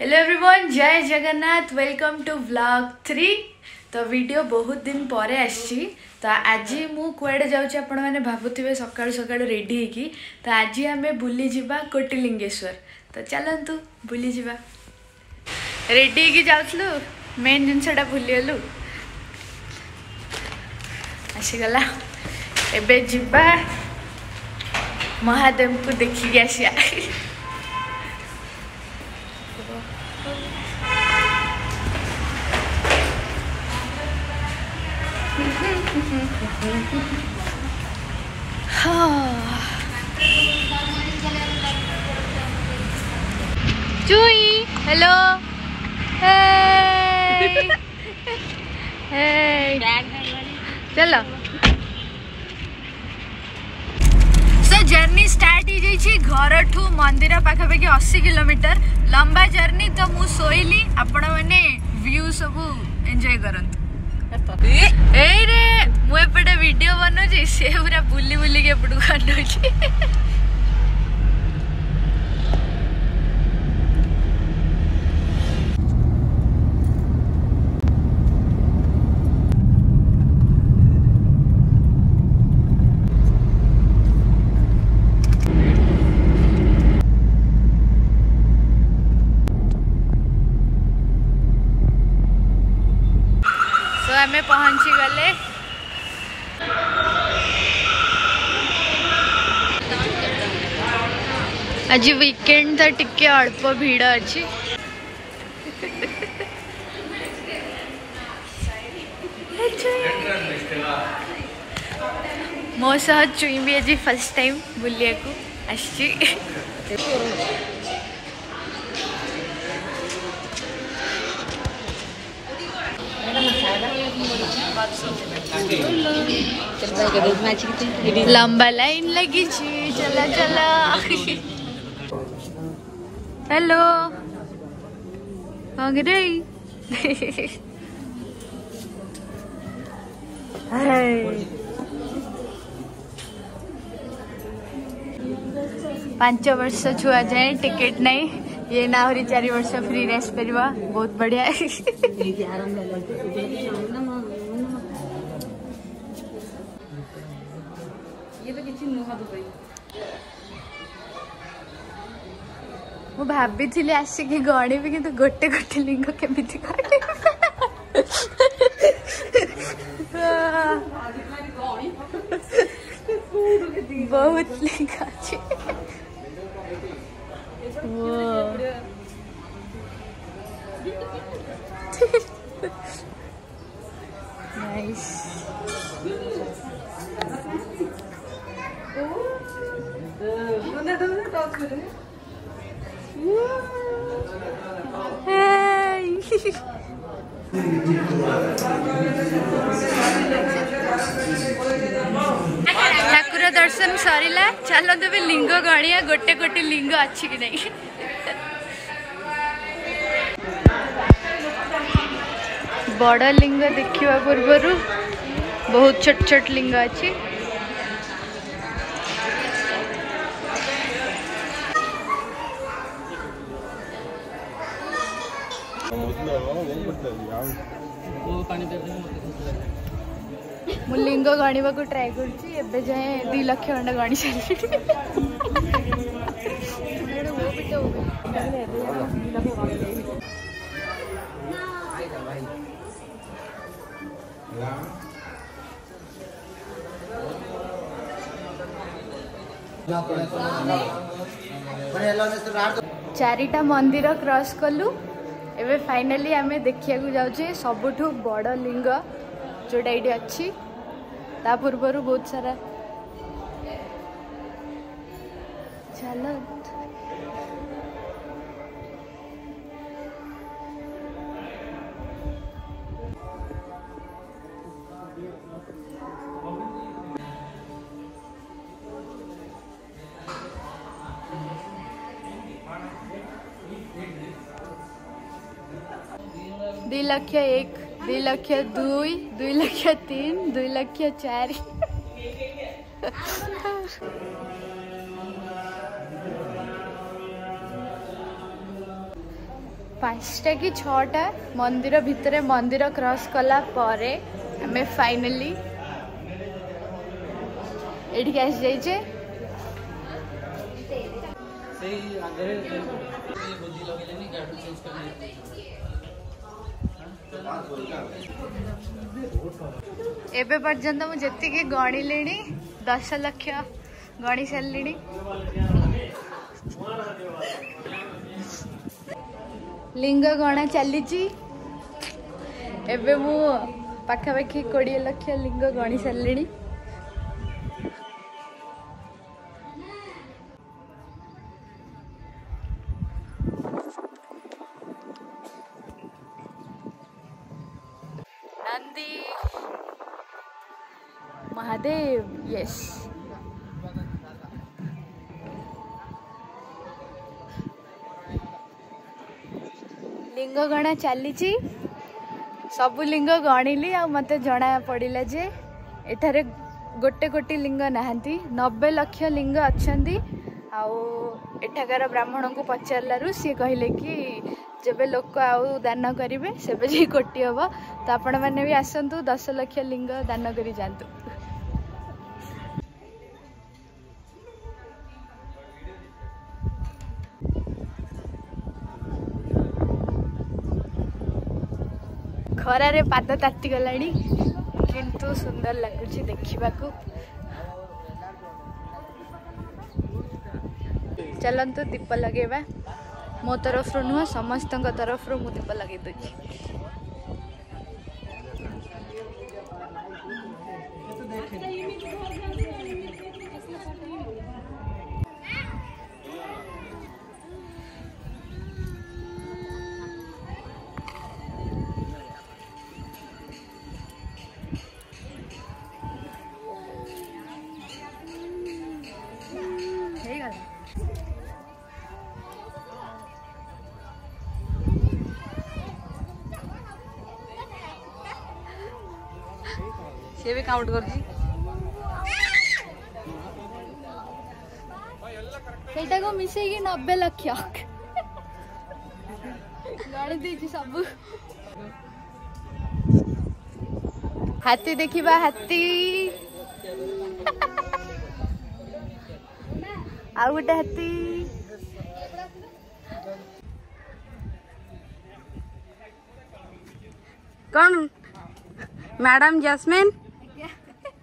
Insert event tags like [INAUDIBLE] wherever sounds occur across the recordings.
Hello everyone जय Jagannath welcome to vlog three তো video বহুত দিন পরে আসছি তো আজি মু কুয়াড়ে যাচ্ছি আপনার মানে ভাবুথিবে সকাল সকাল রেডি হয়েকি তো আজি আমি বুলি যা কোটিলিঙ্গেশ্বর তো চলতু বুলি যা রেডি হয়েকি যাচ্ছিলু মেন জিনিসটা ভুলিগলু আসিগলা এবে যা মহাদেবকে দেখিকি আসিয়া Chuy, [SIGHS] hello. Hey. [LAUGHS] Hey. चलो सो जर्नी स्टार्ट घर ठू मंदिर पाखापाखि अशी किलोमीटर लंबा जर्नी तो मुझे आपण मैंने व्यू सब एंजय करूँ ଏଇରେ ମୁଁ ଏପଟେ ଭିଡ଼ିଓ ବନଉଛି ସେ ପୁରା ବୁଲି ବୁଲିକି ଏପଟକୁ ଆଣଉଛି में पहुंची गले आज वीकेंड था टिके अल्प भिड़ अच्छी मो सह चुईबी आज फर्स्ट टाइम बुलाक आ लंबा लाइन लगी चला चला हेलो हाँ गिर पांच वर्ष छुआ जाए टिकेट नहीं ये ना हो रही चार वर्ष फ्री रेस्ट पर बहुत बढ़िया है ମୁଁ ଭାବିଥିଲି ଆସିକି ଗଣିବି କିନ୍ତୁ ଗୋଟେ ଗୋଟେ ଲିଙ୍ଗ କେମିତି ଗଣିବି ବହୁତ ଲିଙ୍ଗ ଅଛି ठाकुर दर्शन सर चल तेज तो लिंग गणिया गोटे गोटे लिंग अच्छी की नहीं बड़ लिंग देखा पूर्वर बहुत छोट छोट लिंग अच्छी ମୁଁ ଲିଙ୍ଗ ଗଣିବାକୁ ଟ୍ରାଏ କରୁଛି ଏବେ ଯାଏଁ ଦୁଇ ଲକ୍ଷ ଖଣ୍ଡ ଗଣି ସାରିଛି ଚାରିଟା ମନ୍ଦିର କ୍ରସ୍ କଲୁ ଏବେ ଫାଇନାଲି ଆମେ ଦେଖିବାକୁ ଯାଉଛେ ସବୁଠୁ ବଡ଼ ଲିଙ୍ଗ ଯେଉଁଟା ଏଇଠି ଅଛି ତା ପୂର୍ବରୁ ବହୁତ ସାରା ଚାଲ দুই লক্ষ এক দুই লক্ষ দুই দুই লক্ষ তিন দুই লক্ষ চারি পাঁচটা কি ছটা মন্দির ভিতরে মন্দির ক্রস কলা পরে আমি ফাইনালি এটি আসি যাইছে সেই আগে ଏବେ ପର୍ଯ୍ୟନ୍ତ ମୁଁ ଯେତିକି ଗଣିଲିଣି ଦଶ ଲକ୍ଷ ଗଣି ସାରିଲିଣି ଲିଙ୍ଗ ଗଣା ଚାଲିଛି ଏବେ ମୁଁ ପାଖାପାଖି କୋଡ଼ିଏ ଲକ୍ଷ ଲିଙ୍ଗ ଗଣି ସାରିଲିଣି महादेव यस लिंग गणा ଚାଲିଛି ସବୁ ଲିଙ୍ଗ ଗଣିଲି ଆଉ ମୋତେ ଜଣା ପଡ଼ିଲା ଯେ ଏଠାରେ ଗୋଟେ ଗୋଟି ଲିଙ୍ଗ ନାହାନ୍ତି ନବେ ଲକ୍ଷ ଲିଙ୍ଗ ଅଛନ୍ତି ଆଉ ଏଠାକାର ବ୍ରାହ୍ମଣଙ୍କୁ ପଚାରିଲାରୁ ସିଏ କହିଲେ କି ଯେବେ ଲୋକ ଆଉ ଦାନ କରିବେ ସେବେ ଯାଇ କୋଟି ହେବ ତ ଆପଣମାନେ ବି ଆସନ୍ତୁ ଦଶ ଲକ୍ଷ ଲିଙ୍ଗ ଦାନ କରି ଯାଆନ୍ତୁ ଖରାରେ ପାଦ ତାତିଗଲାଣି କିନ୍ତୁ ସୁନ୍ଦର ଲାଗୁଛି ଦେଖିବାକୁ ଚାଲନ୍ତୁ ଦୀପ ଲଗେଇବା ମୋ ତରଫରୁ ନୁହଁ ସମସ୍ତଙ୍କ ତରଫରୁ ମୁଁ ଦୀପ ଲଗେଇ ଦେଉଛି से भी काउंट कर दी बेटा को मिसेगी नब्बे लक्ष गणित दीची सब हाथी देखा हाथी आ गोटे हाथी कौन मैडम जैस्मिन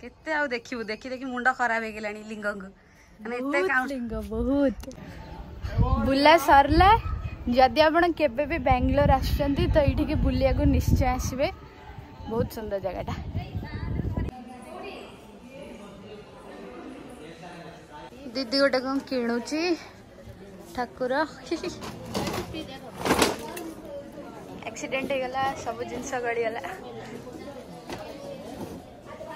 କେତେ ଆଉ ଦେଖିବୁ ଦେଖି ଦେଖି ମୁଣ୍ଡ ଖରାପ ହେଇଗଲାଣି ଲିଙ୍ଗଙ୍କୁ ଆମେ ଏତେ ଲିଙ୍ଗ ବହୁତ ବୁଲା ସରିଲା ଯଦି ଆପଣ କେବେ ବି ବାଙ୍ଗାଲୋର ଆସୁଛନ୍ତି ତ ଏଇଠିକି ବୁଲିବାକୁ ନିଶ୍ଚୟ ଆସିବେ ବହୁତ ସୁନ୍ଦର ଜାଗାଟା ଦିଦି ଗୋଟେ କ'ଣ କିଣୁଛି ଠାକୁର ଆକ୍ସିଡେଣ୍ଟ ହେଇଗଲା ସବୁ ଜିନିଷ ଗଳିଗଲା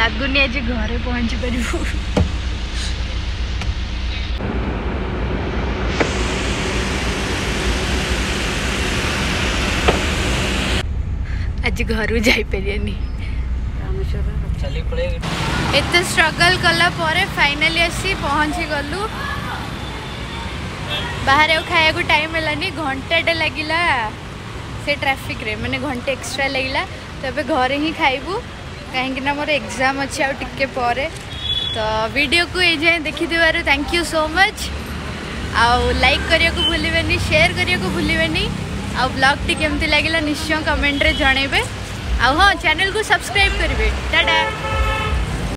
लगुन आज घर पहुँच पार आज घर जाते स्ट्रगल कला फाइनाली आस पहुँची गलु बाहर खाया को टाइम है घंटाटे लगला से ट्राफिक रे मैंने घंटे एक्स्ट्रा लगला तो घर ही खाइबू କାହିଁକିନା ମୋର ଏକ୍ଜାମ୍ ଅଛି ଆଉ ଟିକେ ପରେ ତ ଭିଡ଼ିଓକୁ ଏ ଯାଏଁ ଦେଖିଥିବାରୁ ଥ୍ୟାଙ୍କ ୟୁ ସୋ ମଚ୍ ଆଉ ଲାଇକ୍ କରିବାକୁ ଭୁଲିବେନି ସେୟାର କରିବାକୁ ଭୁଲିବେନି ଆଉ ବ୍ଲଗ୍ଟି କେମିତି ଲାଗିଲା ନିଶ୍ଚୟ କମେଣ୍ଟରେ ଜଣାଇବେ ଆଉ ହଁ ଚ୍ୟାନେଲ୍କୁ ସବସ୍କ୍ରାଇବ୍ କରିବେ ଟାଟା